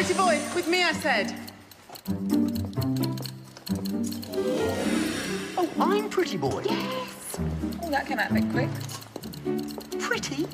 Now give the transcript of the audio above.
Pretty boy, with me, I said. Oh, I'm pretty boy. Yes. Oh, that came out a bit quick. Pretty?